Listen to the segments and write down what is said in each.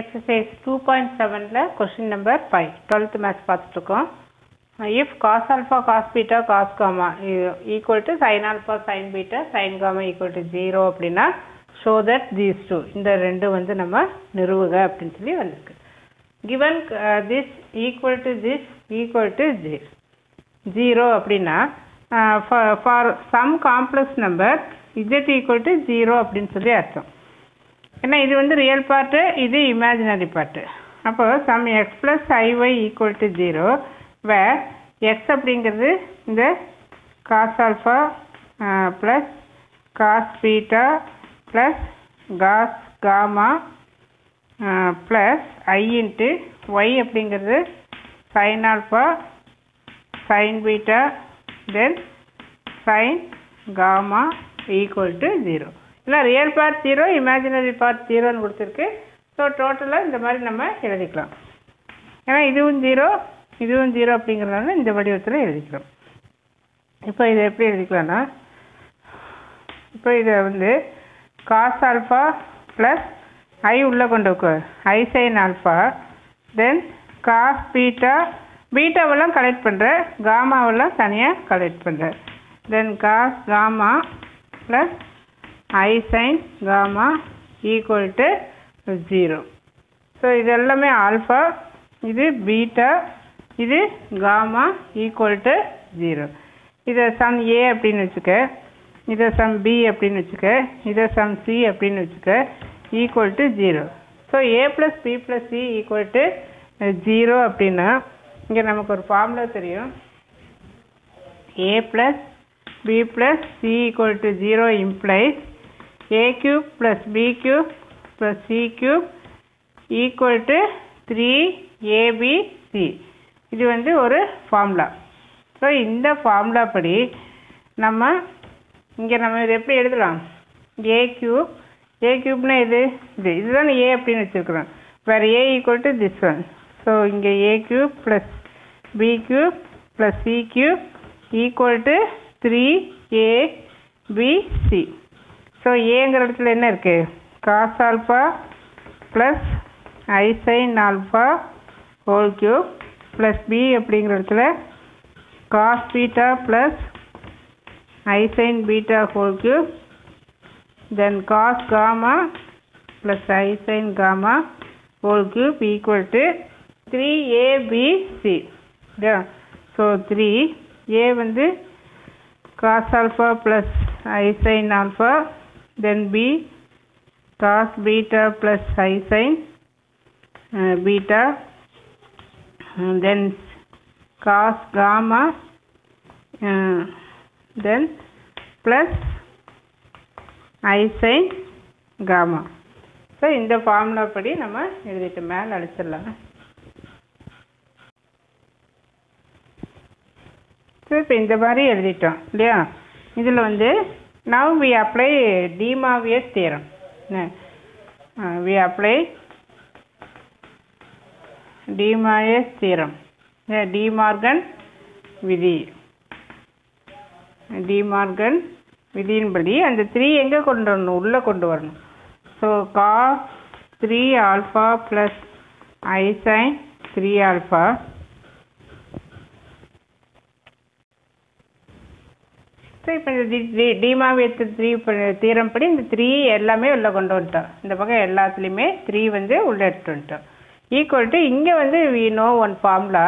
Exercise two point செவனில் question number five twelfth match பார்த்துட்ருக்கோம் if cos alpha cos beta cos gamma equal to sin alpha sin beta sin gamma equal to zero அப்படின்னா show that these two இந்த ரெண்டு வந்து நம்ம நிறுவுக அப்படின்னு சொல்லி வந்திருக்கு. Given this equal to this equal to zero zero அப்படின்னா for some complex number Z equal to zero அப்படின்னு சொல்லி அர்த்தம். ஏன்னா இது வந்து ரியல் பார்ட்டு இது இமேஜினரி பார்ட்டு அப்போது some X plus I Y equal to zero where X அப்படிங்கிறது இந்த cos alpha plus cos beta plus cos gamma plus I into Y அப்படிங்கிறது sin alpha sin beta then sin gamma equal to zero இல்லை real part zero imaginary part ஜீரோன்னு கொடுத்துருக்கு. So டோட்டலாக இந்த மாதிரி நம்ம எழுதிக்கலாம். ஏன்னா இதுவும் ஜீரோ இதுவும் ஜீரோ அப்படிங்கிறதுனால இந்த வடிவத்தில் எழுதிக்கிறோம். இப்போ இதை எப்படி எழுதிக்கலாம்னா இப்போ இதை வந்து காஸ் ஆல்ஃபா ப்ளஸ் ஐ உள்ளே கொண்டு வைக்க I sin alpha then cos beta பீட்டாவெல்லாம் collect பண்ணுறேன் காமாவெல்லாம் தனியாக கலெக்ட் பண்ணுறேன் then cos gamma plus I sin gamma equal to zero so இது எல்லாமே ஆல்ஃபா இது பீட்டா இது காமா ஈக்குவல் டு ஜீரோ இதை சம் ஏ அப்படின்னு வச்சுக்க இதை சம் பி அப்படின்னு வச்சுக்க இதை சம் சி அப்படின்னு வச்சுக்க equal to zero so A plus B plus C equal to zero அப்படின்னா இங்கே நமக்கு ஒரு ஃபார்முலா தெரியும். A plus B plus C equal to zero implies A cube plus B cube plus C cube equal to three ABC இது வந்து ஒரு formula so இந்த formula படி நம்ம இங்கே நம்ம இது எப்படி எழுதலாம்? ஏ கியூப் ஏ கியூப்னா இது இது இதுதான் ஏ அப்படின்னு வச்சுருக்குறோம். வேறு A equal to this one so இங்கே A cube plus B cube plus C cube equal to three A B C so ஏங்கிற இடத்துல என்ன இருக்குது cos alpha plus I sin alpha whole cube plus B அப்படிங்கிற இடத்துல cos beta plus I sin beta whole cube then cos gamma plus I sin gamma whole cube equal to three ABC so three A வந்து cos alpha plus I sin alpha then B cos beta plus psi sine uh, beta. And then cos gamma uh, then plus i sin gamma. So இந்த formula படி நம்ம எழுதிட்டு மேலே அழிச்சிடலாம் so இப்போ இந்த மாதிரி எழுதிட்டோம் இல்லையா? இதில் வந்து now we apply De Moivre's theorem uh, we apply De Moivre's theorem. De Morgan விதி. டிமார்கன் விதியின்படி அந்த த்ரீ எங்கே கொண்டு வரணும்? உள்ளே கொண்டு வரணும். So cos three alpha plus I sin three alpha so இப்போ இந்த டி டிமாவியத்து த்ரீ தீரம் படி இந்த த்ரீ எல்லாமே உள்ளே கொண்டு வந்துட்டோம். இந்த பக்கம் எல்லாத்துலேயுமே த்ரீ வந்து உள்ளே எடுத்துட்டு வந்துட்டோம். ஈக்குவல் டு இங்கே வந்து வி நோ ஒன் ஃபார்முலா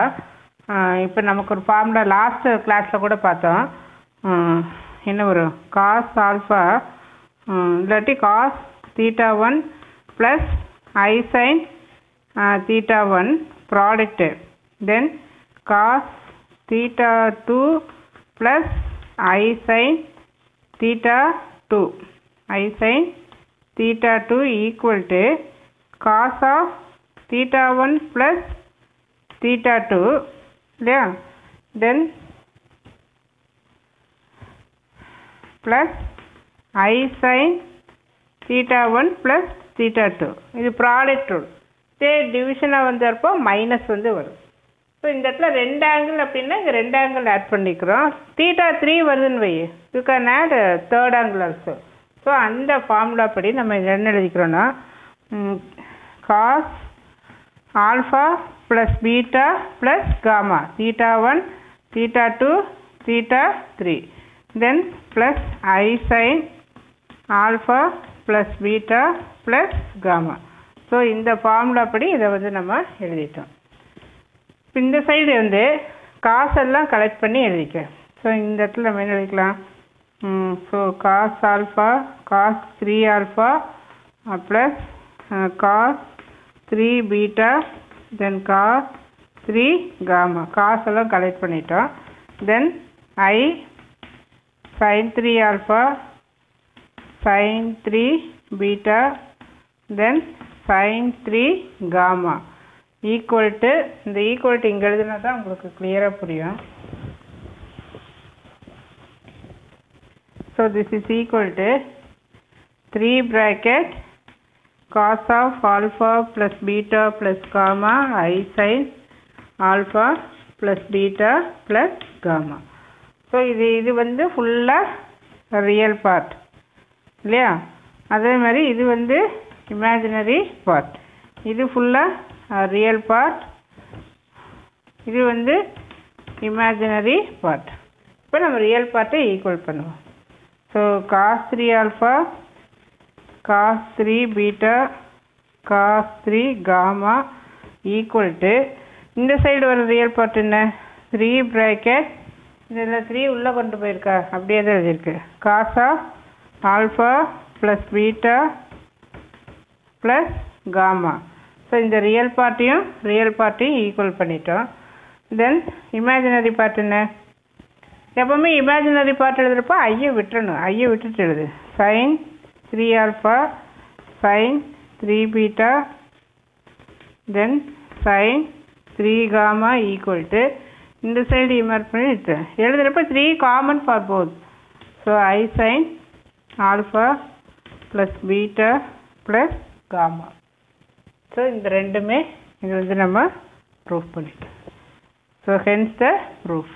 இப்போ நமக்கு ஒரு ஃபார்முலா லாஸ்ட் கிளாஸில் கூட பார்த்தோம். என்ன வரும் காஸ் ஆல்ஃபா இல்லாட்டி cos theta one plus I sin theta one product then cos theta two plus i sin theta 2 i sin theta 2 equal to cos of theta 1 plus theta 2 yeah then plus i sin theta 1 plus theta 2 இது product rule இதே டிவிஷனாக வந்தப்போ minus வந்து வரும் so இந்த இடத்துல ரெண்டு angle அப்படின்னா இங்கே ரெண்டு ஆங்கிள் ஆட் பண்ணிக்கிறோம். தீட்டா த்ரீ வருதுன்னு வை. You can add third angle also so அந்த ஃபார்முலா படி நம்ம என்ன எழுதிக்கிறோன்னா cos alpha plus beta plus gamma theta one theta two theta three then plus I sin alpha plus beta plus gamma so இந்த formula படி இதை வந்து நம்ம எழுதிட்டோம். இந்த சைடு வந்து காசெல்லாம் கலெக்ட் பண்ணி எழுதிக்கேன் ஸோ இந்த இடத்துல நம்ம என்ன எழுதிக்கலாம்? So cos alpha cos three alpha plus cos three beta then cos three gamma காசெல்லாம் கலெக்ட் பண்ணிட்டோம். Then I sin three alpha sin three beta then sin three gamma equal to இந்த equal to இங்கே எழுதுனா தான் உங்களுக்கு கிளியராக புரியும். So this is equal to three bracket cos of alpha plus beta plus gamma i alpha plus beta plus gamma so இது இது வந்து ஃபுல்லாக ரியல் பார்ட் இல்லையா? அதே மாதிரி இது வந்து இமேஜினரி பார்ட் இது ஃபுல்லாக ரியல் பார்ட் இது வந்து இமேஜினரி பார்ட் இப்போ நம்ம ரியல் பார்ட்டை ஈக்குவல் பண்ணுவோம். So cos three alpha cos three beta cos three gamma equal to இந்த சைடு வர ரியல் பார்ட் என்ன? த்ரீ ப்ராக்கெட் இதில் த்ரீ உள்ளே கொண்டு போயிருக்கா? அப்படியே தான் எழுதியிருக்கு. Cos of alpha plus beta plus gamma so இந்த ரியல் பார்ட்டையும் ரியல் பார்ட்டையும் ஈக்குவல் பண்ணிட்டோம். தென் இமேஜினரி பார்ட் என்ன? எப்போவுமே இமேஜினரி பார்ட் எழுதுகிறப்போ ஐயை விட்டுறணும். ஐயை விட்டுட்டு எழுது. Sine three alpha sine three beta then sine three gamma equal to இந்த சைடு இமேஜ் பண்ணிட்டு எழுதுகிறப்ப three common for both so I sine alpha plus beta plus gamma so இந்த ரெண்டுமே இது வந்து நம்ம ப்ரூஃப் பண்ணிட்டோம் ஸோ ஹென்ஸ் த ப்ரூஃப்